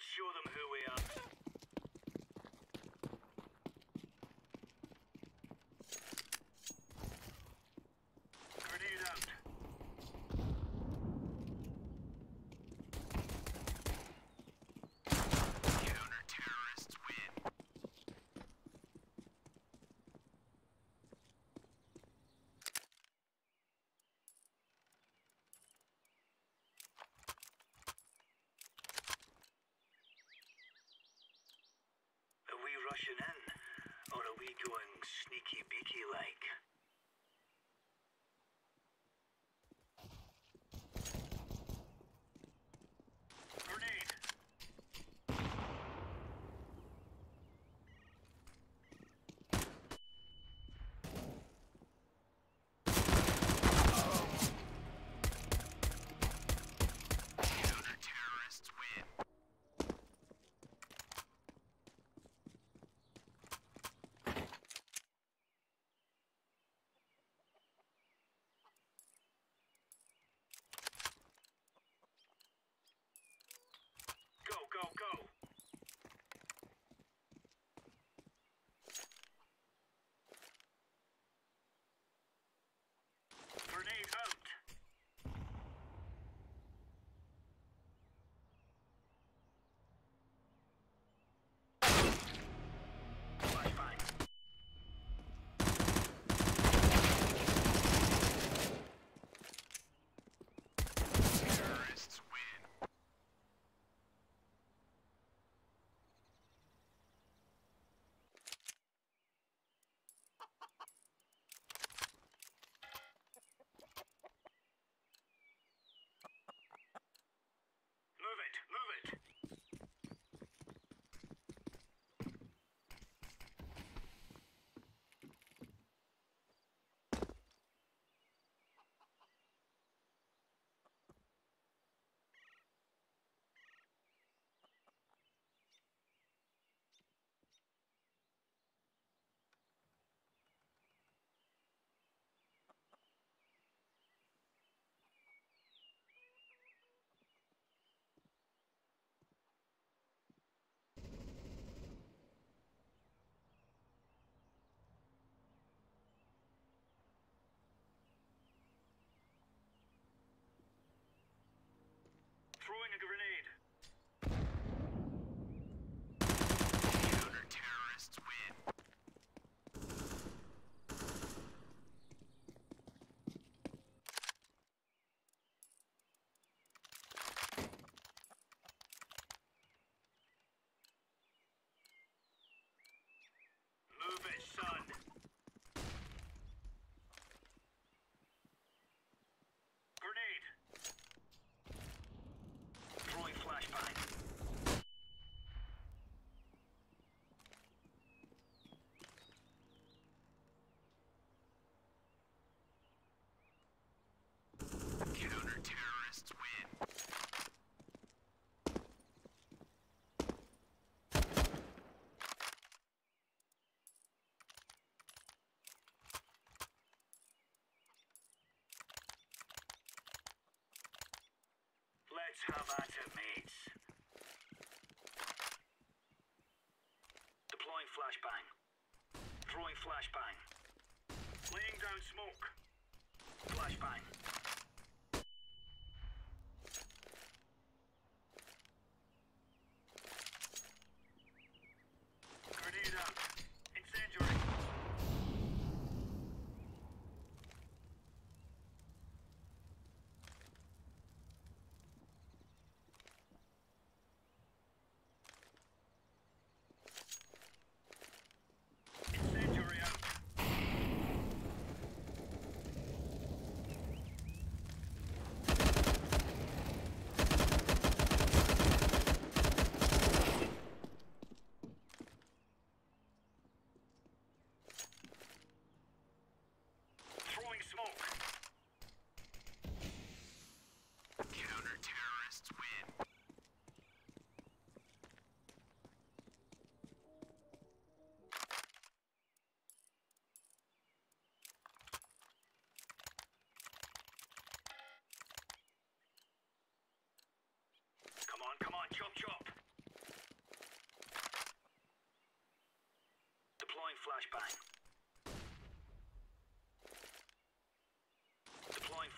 show them who we are. Deploying flashbang. Throwing flashbang. Laying down smoke. Flashbang.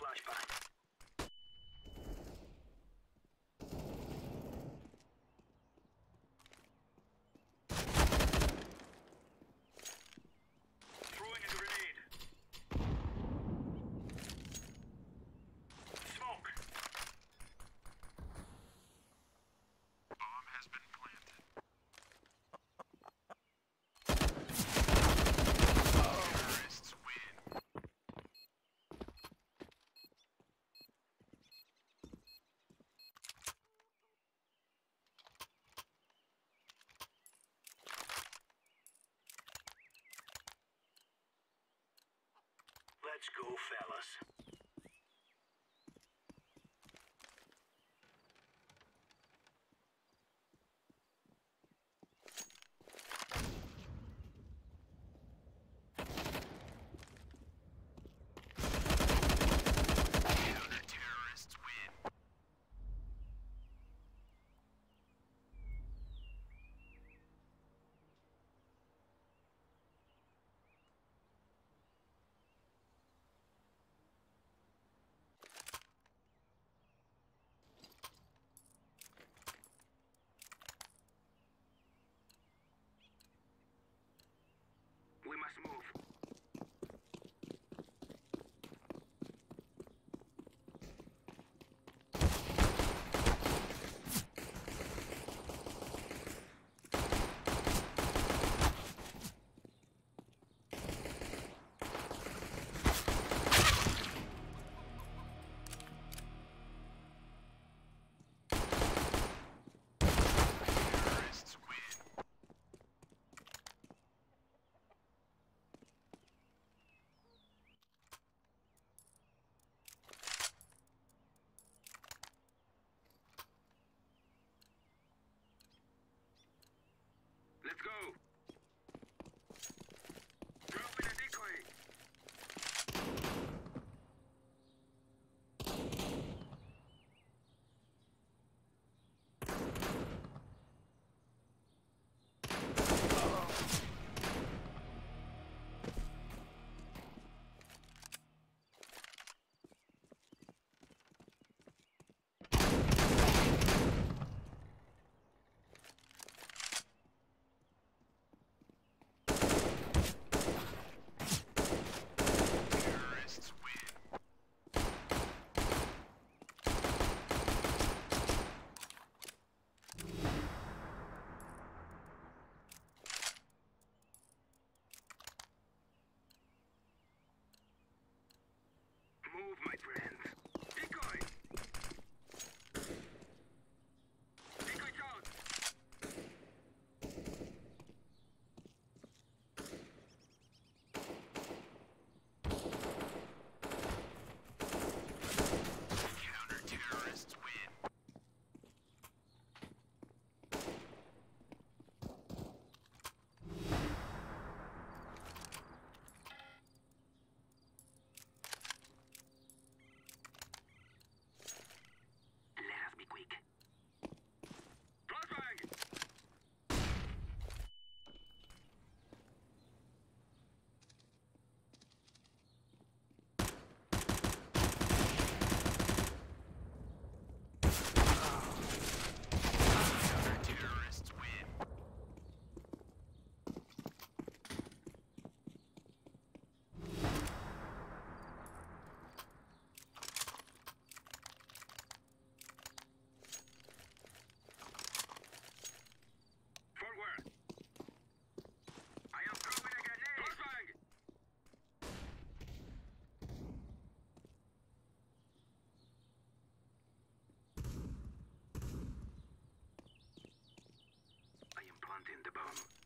flashbang. Let's go, fellas. Let's go. Um,